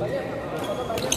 Поехали!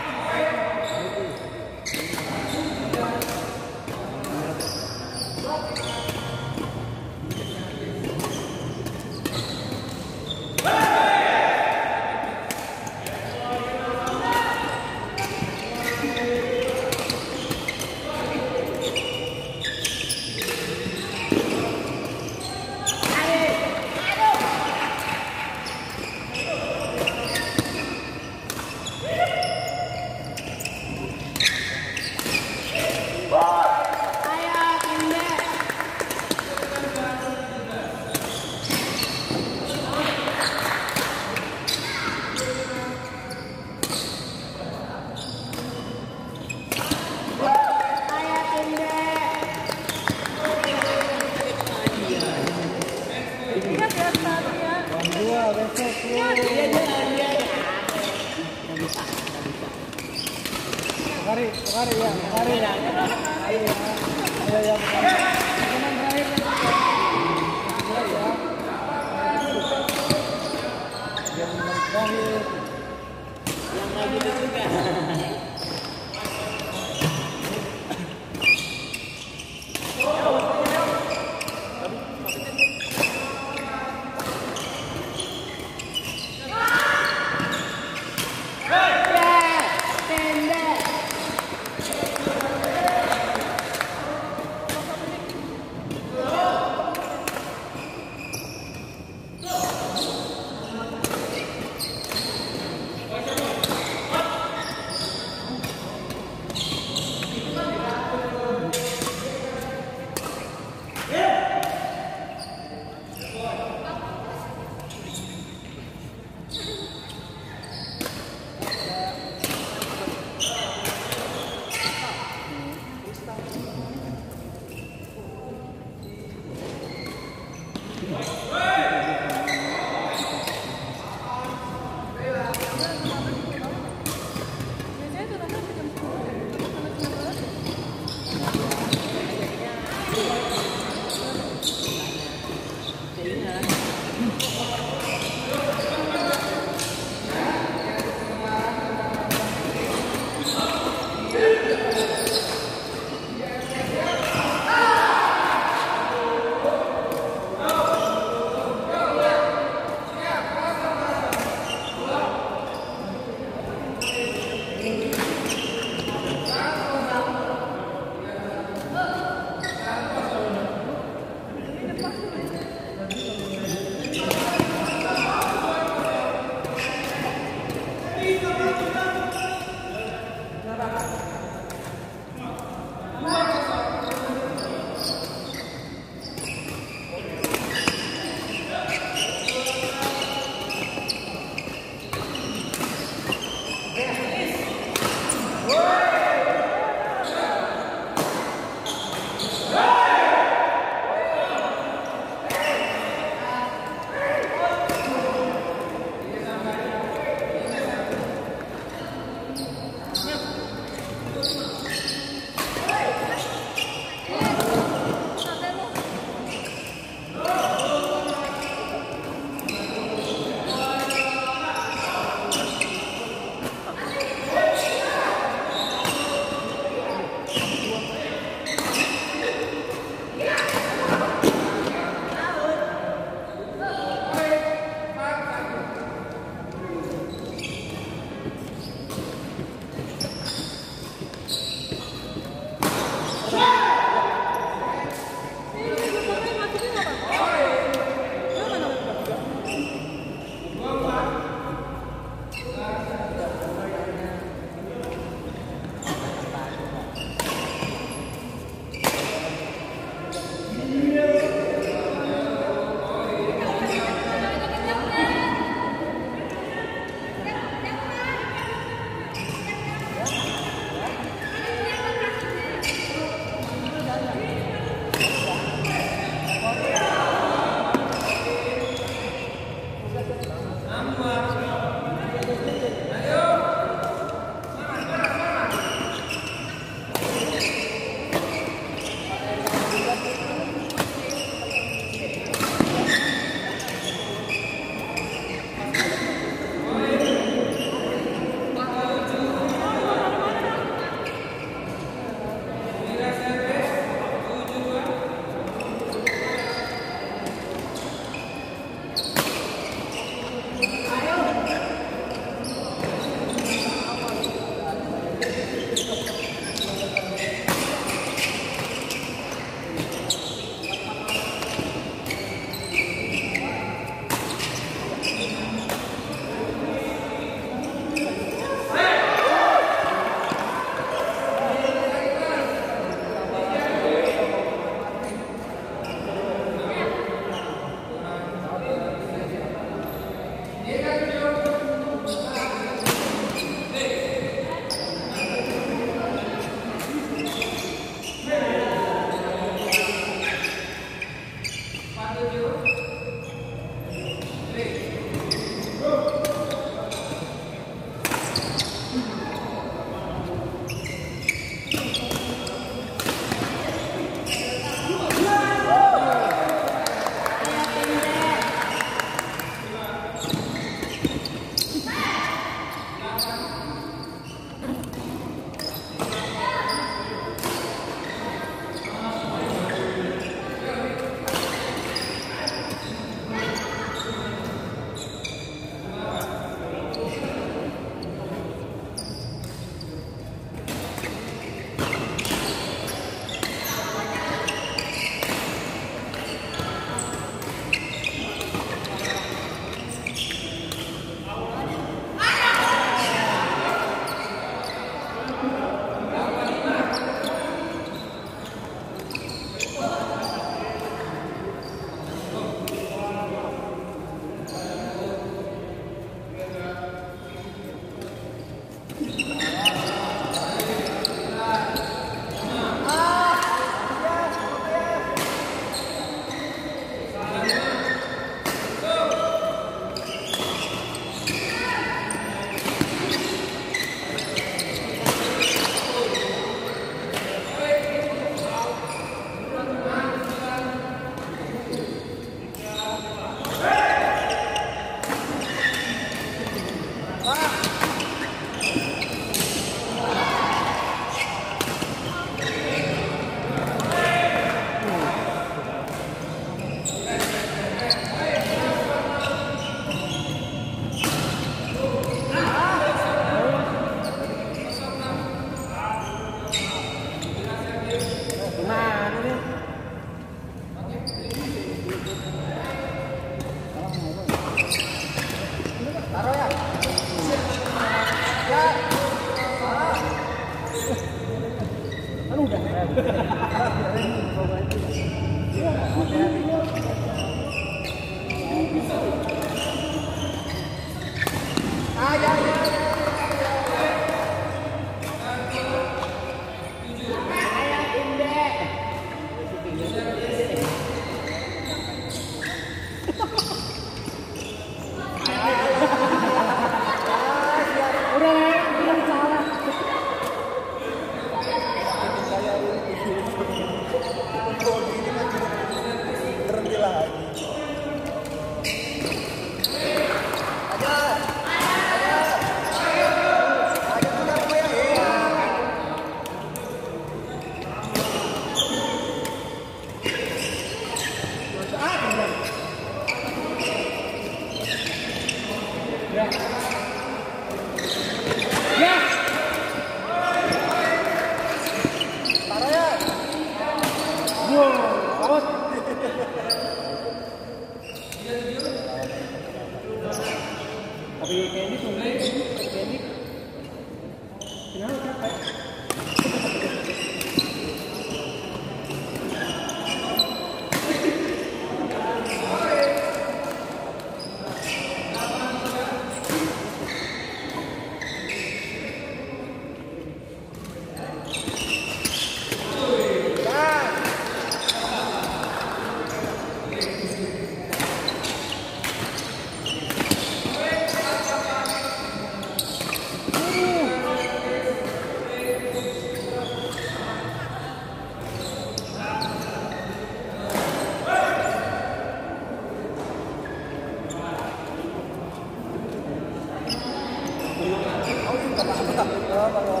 Vamos, vamos.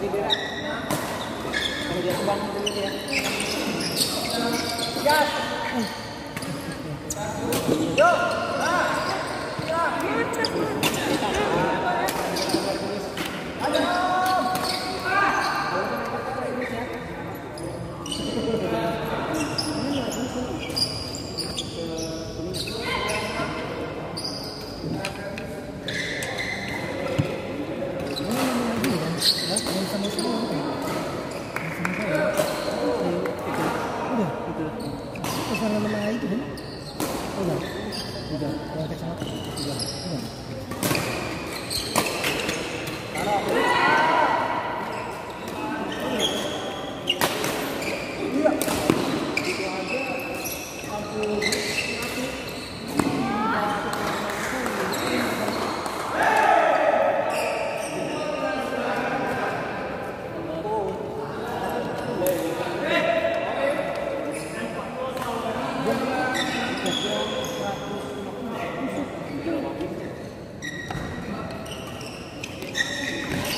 Jadi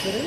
করে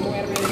muerde.